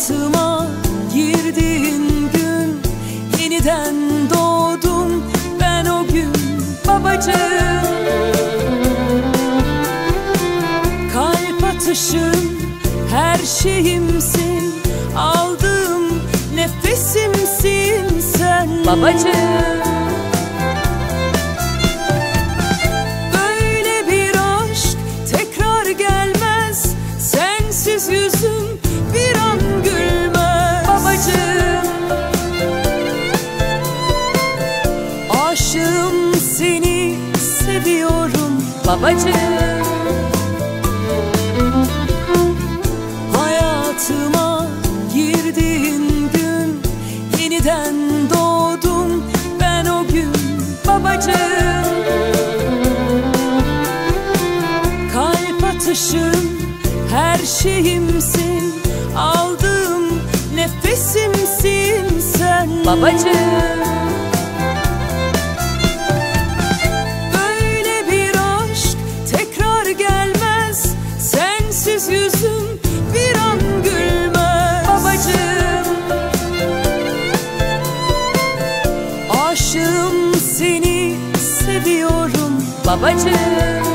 hayatıma girdiğin gün. Yeniden doğdum ben o gün babacığım. Kalp atışım her şeyimsin. Aldığım nefesimsin sen. Babacığım. Böyle bir aşk tekrar gelmez. Sensiz yüzüm Aşığım seni seviyorum. Babacığım. Hayatıma girdiğin gün Yeniden doğdum ben o gün Babacığım. Kalp atışım her şeyimsin. Aldığım nefesimsin sen. Babacığım Aşığım seni seviyorum. Babacığım